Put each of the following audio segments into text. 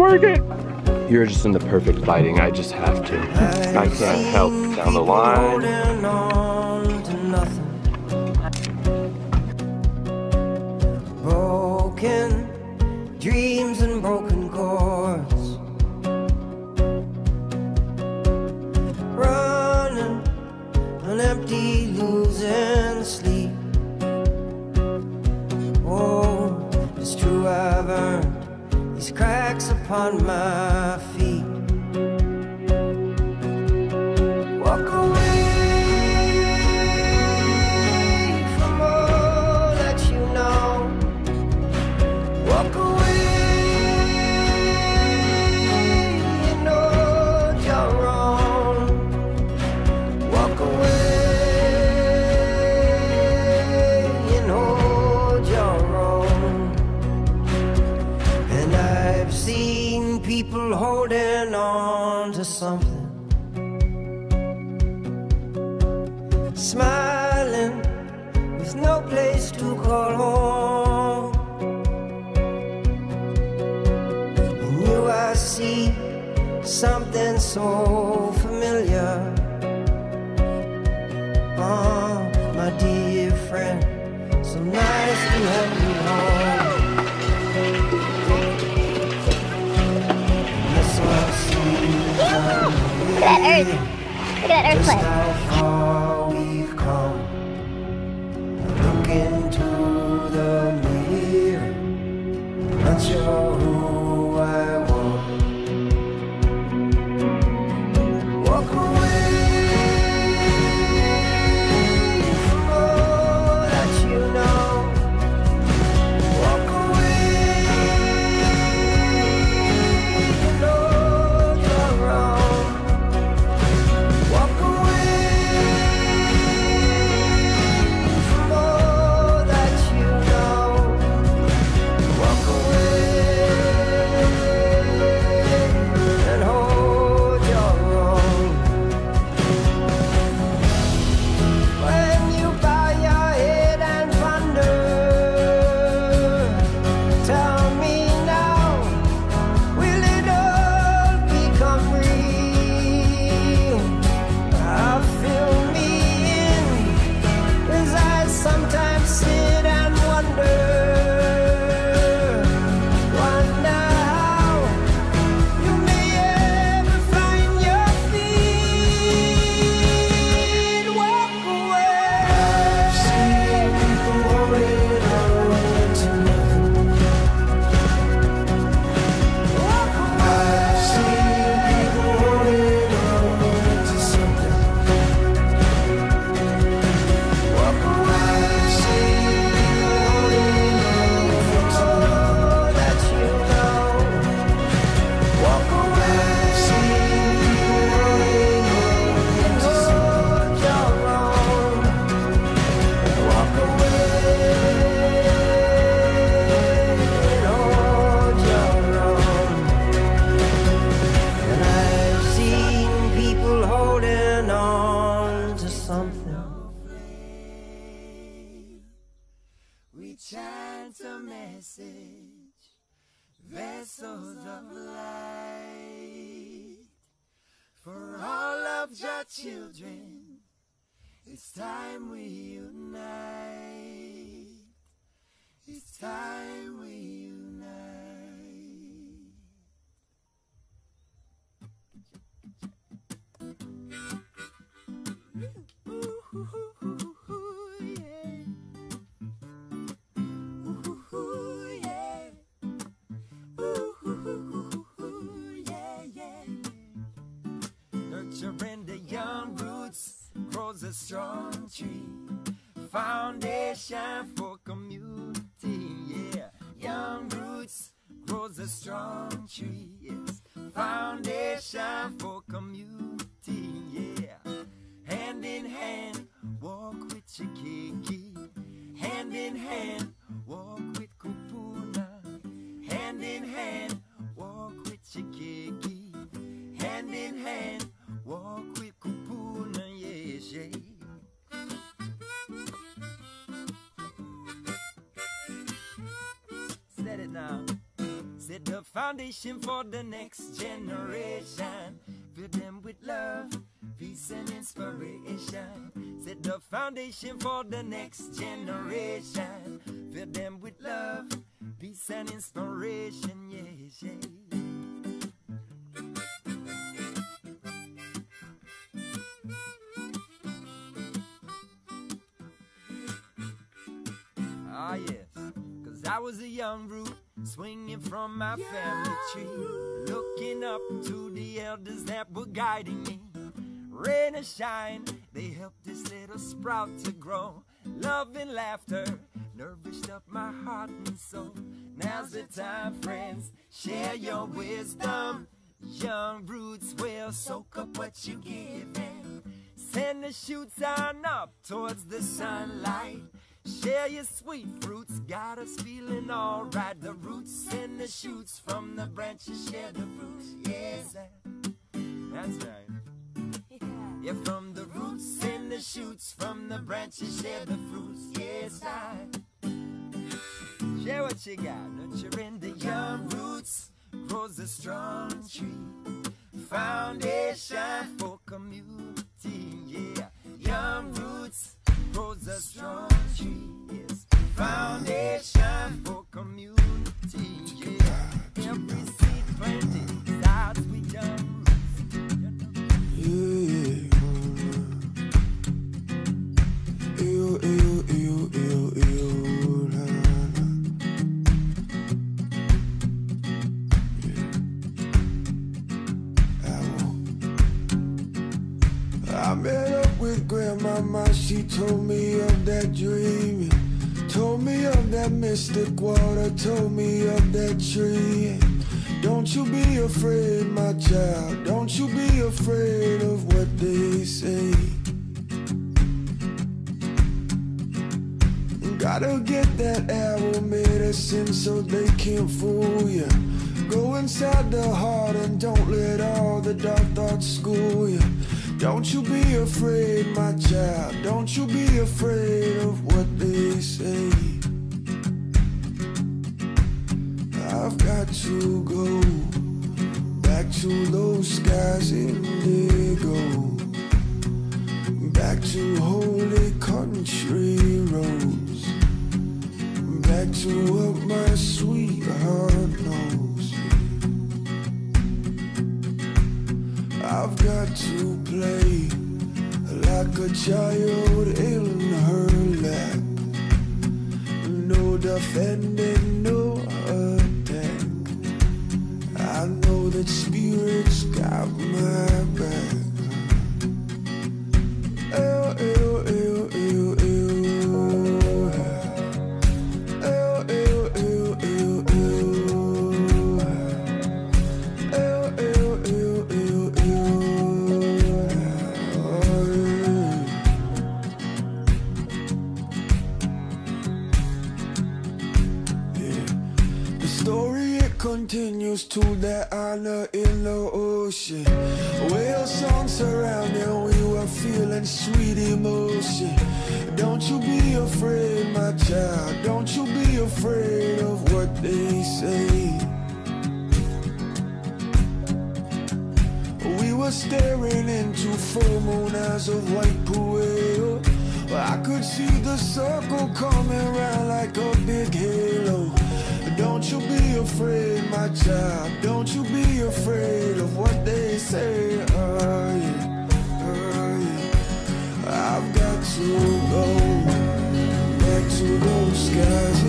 work it. You're just in the perfect lighting. I just have to. I can't help down the line. people holding on to something. Smiling with no place to call home. In you, I see something so familiar. Oh, my dear friend, so nice to have you. Earth. Look at Earth. message, vessels of light for all of your children. It's time we unite. Surrender young roots, grows a strong tree. Foundation for community, yeah. Young roots, grows a strong tree, yes. Foundation for community, yeah. Hand in hand, walk with your kiki. Hand in hand, foundation for the next generation. Fill them with love, peace, and inspiration. Set the foundation for the next generation. Fill them with love, peace, and inspiration. Yes, yeah. Ah, yes. Cause I was a young root swinging from my family tree. Looking up to the elders that were guiding me. Rain or shine, they helped this little sprout to grow. Love and laughter nourished up my heart and soul. Now's the time, friends, share your wisdom. Young roots will soak up what you give in. Send the shoots on up towards the sunlight. Share your sweet fruits, got us feeling alright. The roots and the shoots from the branches share the fruits. Yes, that's right. Yeah, from the roots and the shoots from the branches share the fruits. Yes, I share what you got. Nurturing the young roots grows a strong tree. Foundation for community. Yeah, young roots grows a strong tree. Yes, foundation of that mystic water, told me of that tree. Don't you be afraid, my child. Don't you be afraid of what they say. Gotta get that arrow medicine so they can't fool you. Go inside the heart and don't let all the dark thoughts school you. Don't you be afraid, my child. Don't you be afraid of what they say. I've got to go back to those skies indigo. Back to holy country roads. Back to what my sweetheart knows. I've got to play like a child in her lap. No defending, spirit's got my back. Oh, yeah. The story continues to that honor in the ocean. Whale songs surrounding, we were feeling sweet emotion. Don't you be afraid, my child. Don't you be afraid of what they say. We were staring into full moon eyes of white puer. I could see the circle coming round like a big halo. Don't you be afraid, my child. Don't you be afraid of what they say. Oh, yeah. Oh, yeah. I've got to go back to those skies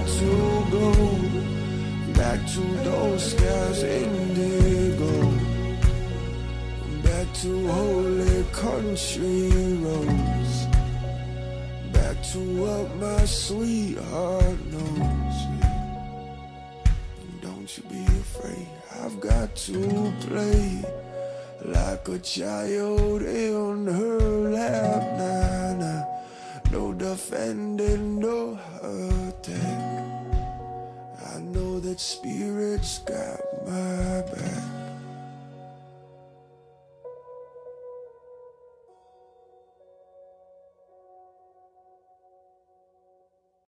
I've to go back to those skies indigo back to holy country roads back to what my sweetheart knows don't you be afraid i've got to play like a child in her lap nah, nah. No defending no attack I know that spirit's got my back.